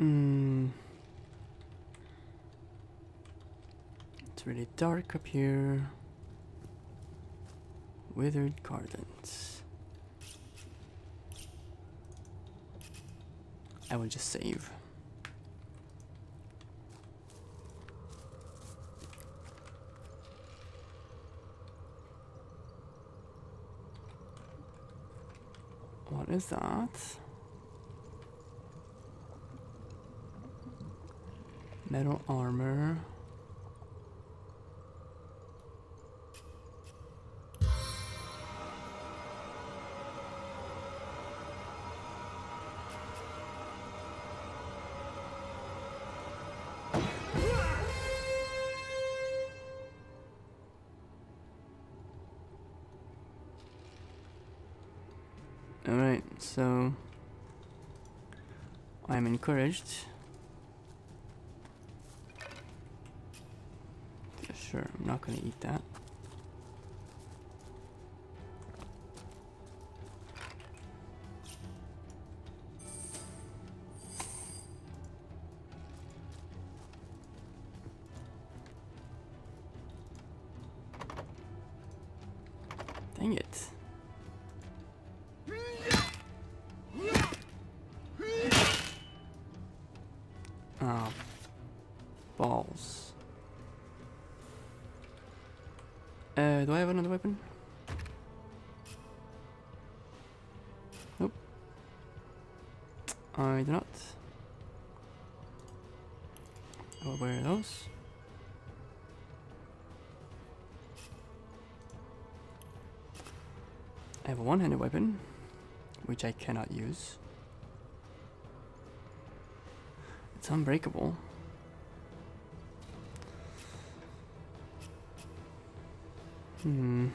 Hmm. It's really dark up here. Withered gardens. I will just save. What is that? Metal armor. Alright, so I'm encouraged. Yeah, sure, I'm not gonna eat that. Dang it. Uh, do I have another weapon? Nope. I do not. Where are those? I have a one-handed weapon, which I cannot use. It's unbreakable. Hmm.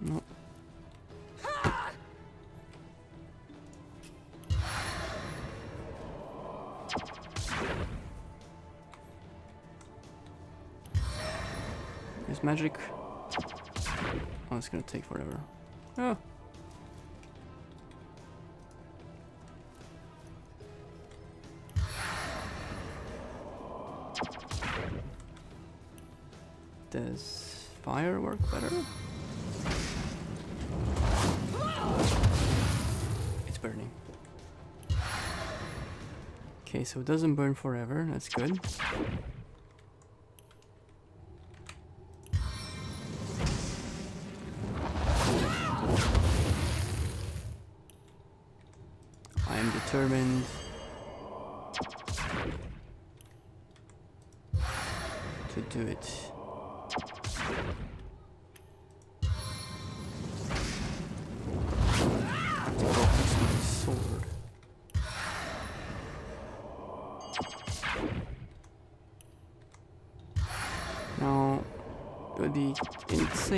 Nope. Is magic? Oh, it's gonna take forever. Oh. Does fire work better? It's burning. Okay, so it doesn't burn forever. That's good. I am determined to do it.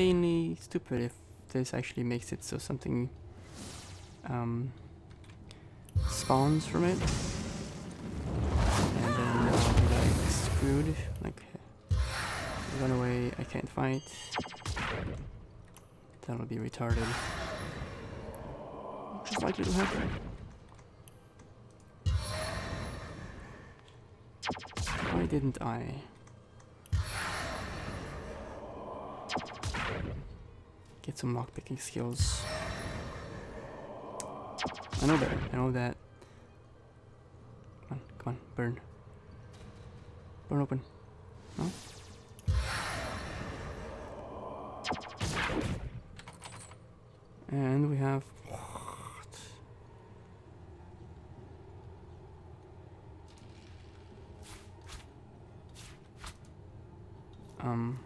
Insanely stupid if this actually makes it so something um, spawns from it. And then I'll be like screwed. Like, run away, I can't fight. That'll be retarded. Is likely to happen. Why didn't I? Get some lockpicking skills. I know better. I know that. Come on, come on, burn. Burn open. No? And we have. Um.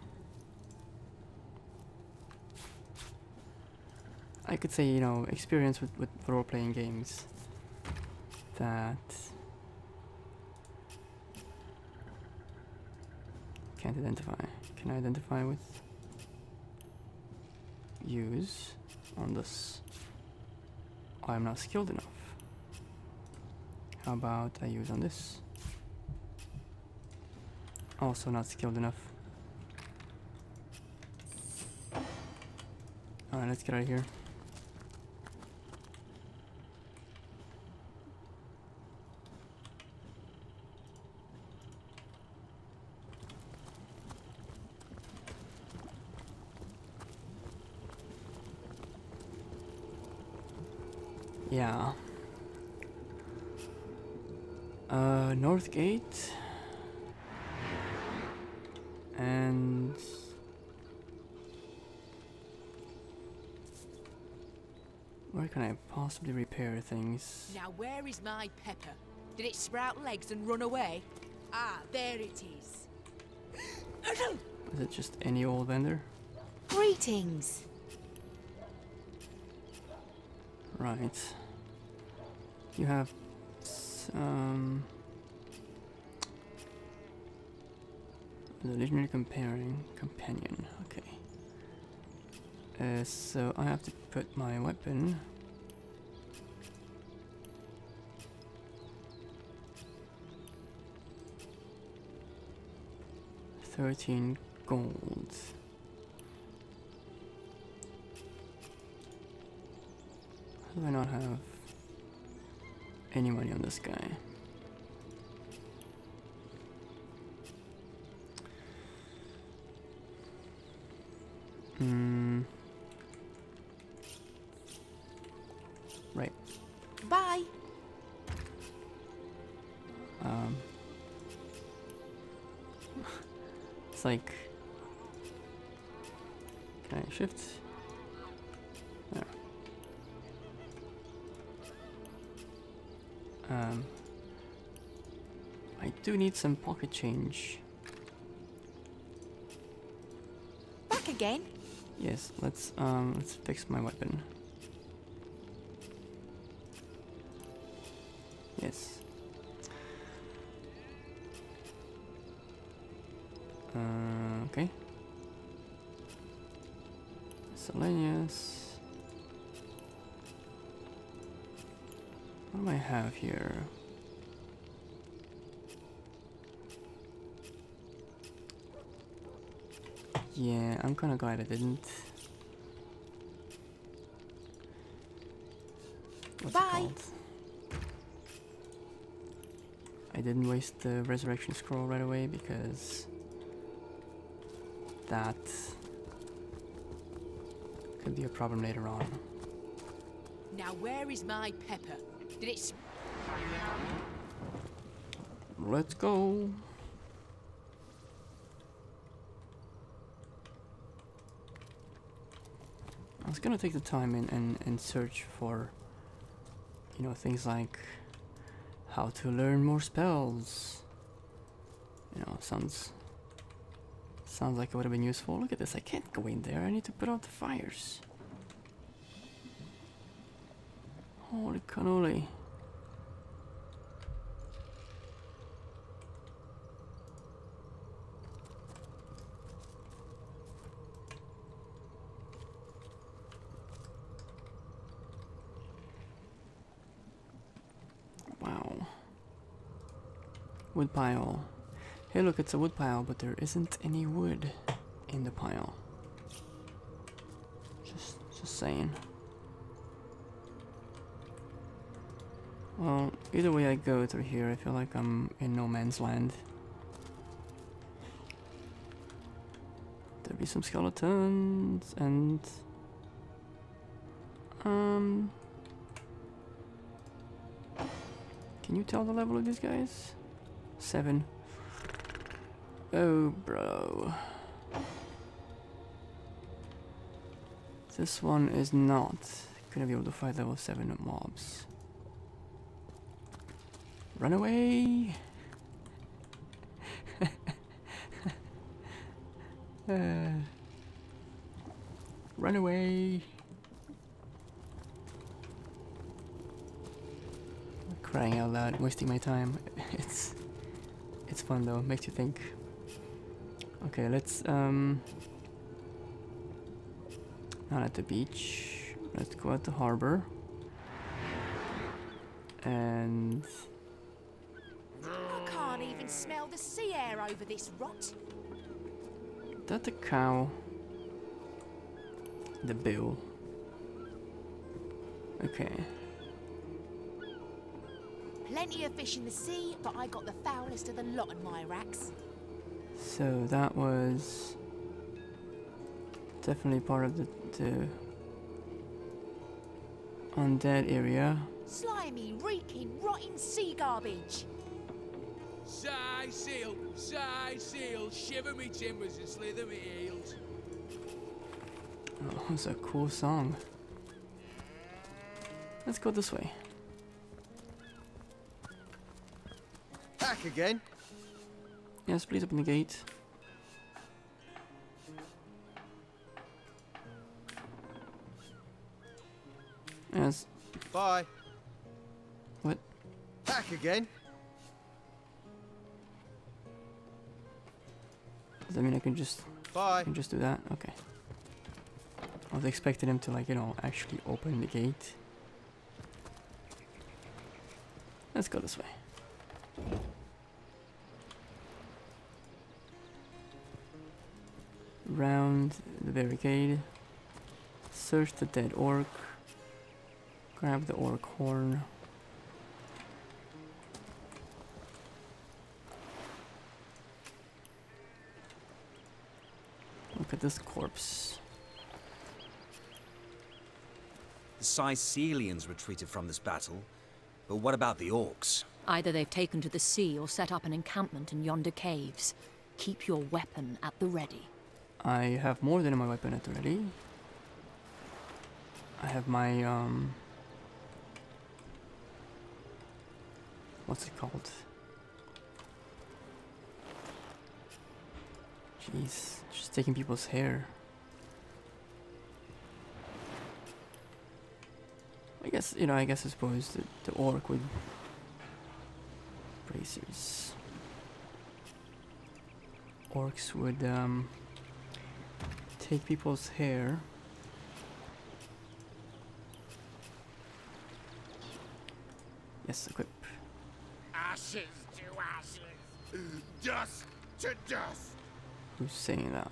I could say, you know, experience with, with role-playing games that can't identify. Can I identify with use on this? I'm not skilled enough. How about I use on this? Also not skilled enough. Alright, let's get out of here. Uh, North Gate. And... Where can I possibly repair things? Now where is my pepper? Did it sprout legs and run away? Ah, there it is. Is it just any old vendor? Greetings. Right. You have some... The legendary comparing companion. Okay. Uh, so I have to put my weapon. Thirteen gold. How do I not have any money on this guy? Like. Can I shift? Um. I do need some pocket change. Back again. Yes, let's um let's fix my weapon. Yes. Uh, okay. Miscellaneous. What do I have here? Yeah, I'm kinda glad I didn't. What's Bye. I didn't waste the resurrection scroll right away because that could be a problem later on. Now where is my pepper? Did it? Let's go. I was gonna take the time and, and, and search for, you know, things like how to learn more spells. You know, sounds sounds like it would have been useful. Look at this, I can't go in there. I need to put out the fires. Holy cannoli. Wow. Wood pile. Hey look, it's a wood pile, but there isn't any wood in the pile. Just just saying. Well, either way I go through here, I feel like I'm in no man's land. There'll be some skeletons and um Can you tell the level of these guys? Seven. Oh, bro. This one is not gonna be able to fight level 7 mobs. Run away! Uh, run away! crying out loud, wasting my time. It's it's fun though, makes you think. Okay, let's um not at the beach. Let's go at the harbor. And I can't even smell the sea air over this rot. that the cow. the bill. Okay. Plenty of fish in the sea, but I got the foulest of the lot in my racks. So that was definitely part of the, the undead area. Slimy, reeking, rotting sea garbage. Cyseal, sigh seal, shiver me timbers and slither me heels. Oh, it's a cool song. Let's go this way. Back again? Yes, please open the gate. Yes. Bye. What? Back again? Does that mean I can just I Bye. can just do that? Okay. I was expecting him to like, you know, actually open the gate. Let's go this way. Round the barricade. Search the dead orc. Grab the orc horn. Look at this corpse. The Sicilians retreated from this battle, but what about the orcs? Either they've taken to the sea or set up an encampment in yonder caves. Keep your weapon at the ready. I have more than my weapon at the ready. I have my um what's it called? Jeez, just taking people's hair. I guess you know, I guess I suppose the, the orc would bracers. Orcs would um take people's hair. Yes, equip. Ashes to ashes, dust to dust. Who's saying that?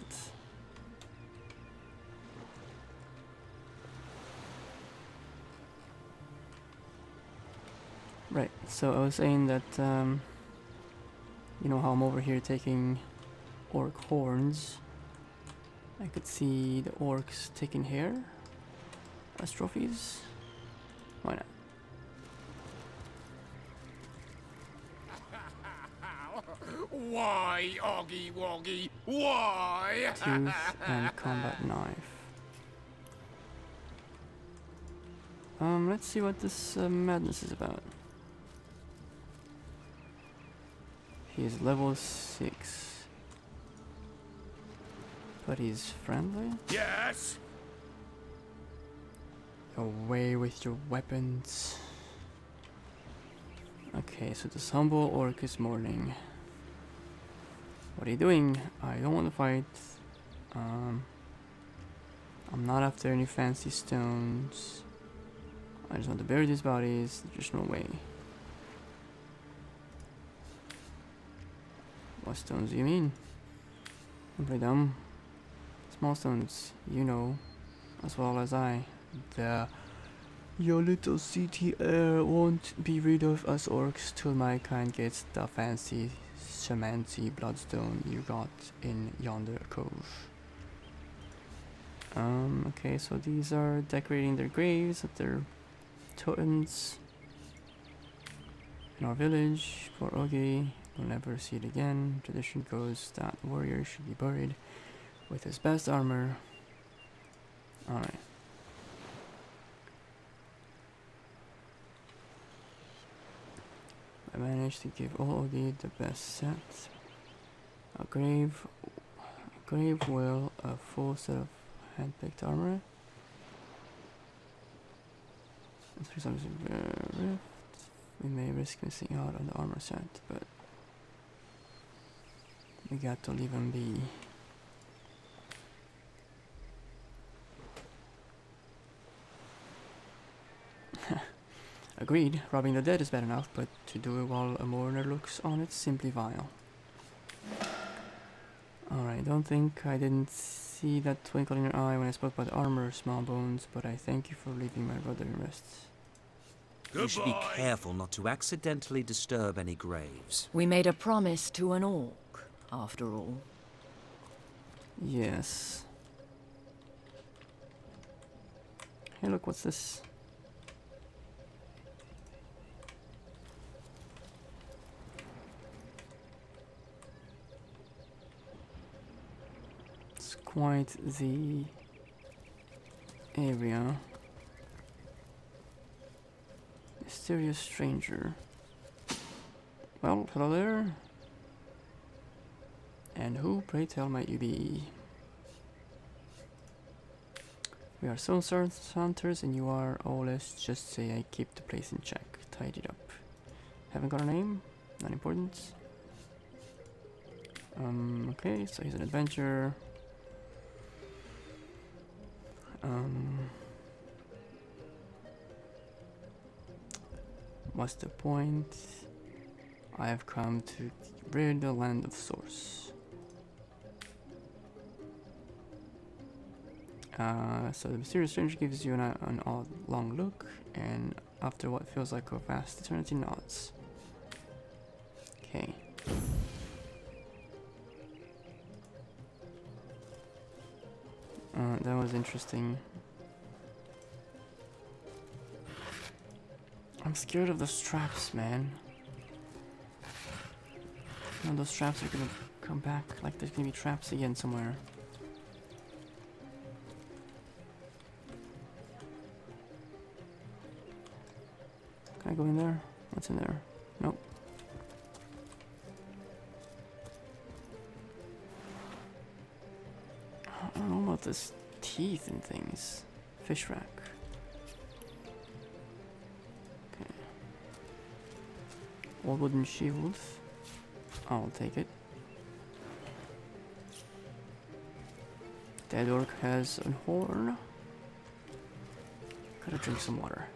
Right, so I was saying that, um, you know how I'm over here taking orc horns. I could see the orcs taking here as trophies. Why not? Why, Oggy Woggy? Why? Tooth and combat knife. Um, let's see what this uh, madness is about. He is level 6. But he's friendly? yes. Away with your weapons. Okay, so this humble orc is mourning. What are you doing? I don't want to fight. Um, I'm not after any fancy stones. I just want to bury these bodies. There's no way. What stones do you mean? I'm pretty dumb. Small stones, you know, as well as I. The your little city air won't be rid of us orcs till my kind gets the fancy shamancy bloodstone you got in yonder cove. Um, okay, so these are decorating their graves with their totems. In our village, for Ogi, we'll never see it again. Tradition goes that warrior should be buried with his best armor. Alright. I managed to give all Ogi the best sets. A grave, a grave will, a full set of handpicked armor. We may risk missing out on the armor set, but we got to leave him be. Agreed, robbing the dead is bad enough, but to do it while a mourner looks on it's simply vile. Alright, don't think I didn't see that twinkle in your eye when I spoke about armor, small bones, but I thank you for leaving my brother in rest. You should be careful not to accidentally disturb any graves. We made a promise to an orc, after all. Yes. Hey, look, what's this? Quite the area. Mysterious stranger. Well, hello there. And who, pray tell, might you be? We are Source hunters, and you are. Oh, let's just say I keep the place in check. Tied it up. Haven't got a name. Not important. Um. Okay, so he's an adventurer. Um. What's the point? I have come to rid the land of source. Uh, so the mysterious stranger gives you an, an odd long look, and after what feels like a vast eternity, nods. Okay. Was interesting. I'm scared of those traps, man. Those traps are gonna come back. Like there's gonna be traps again somewhere. Can I go in there? What's in there? Nope. I don't know about this teeth and things. Fish rack. Okay. Old wooden shield. I'll take it. Dead orc has a horn. Gotta drink some water.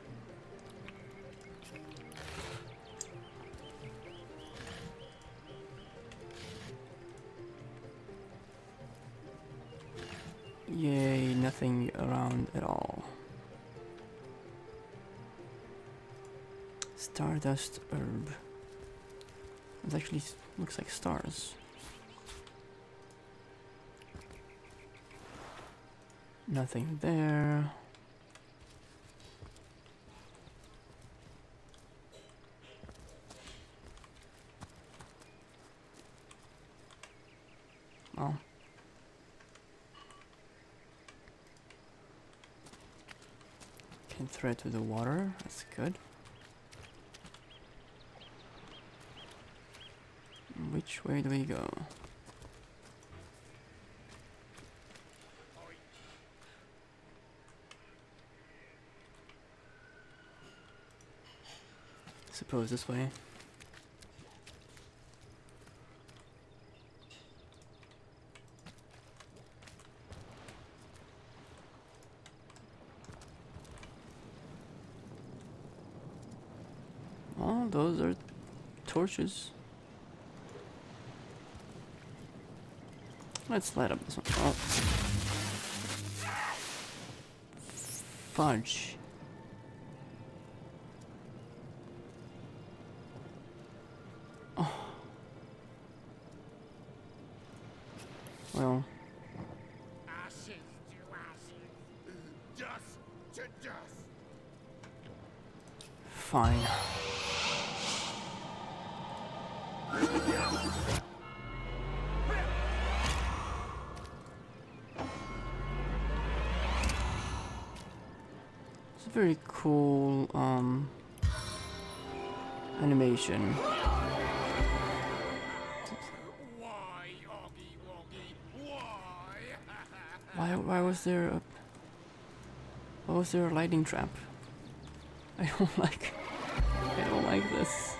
Yay, nothing around at all. Stardust herb. It actually looks like stars. Nothing there. Oh. Can throw it to the water. That's good. Which way do we go? Suppose this way. Oh, those are torches. Let's light up this one. Oh. Fudge. It's a very cool um animation. Why, why? Was there a why was there a lighting trap? I don't like I don't like this.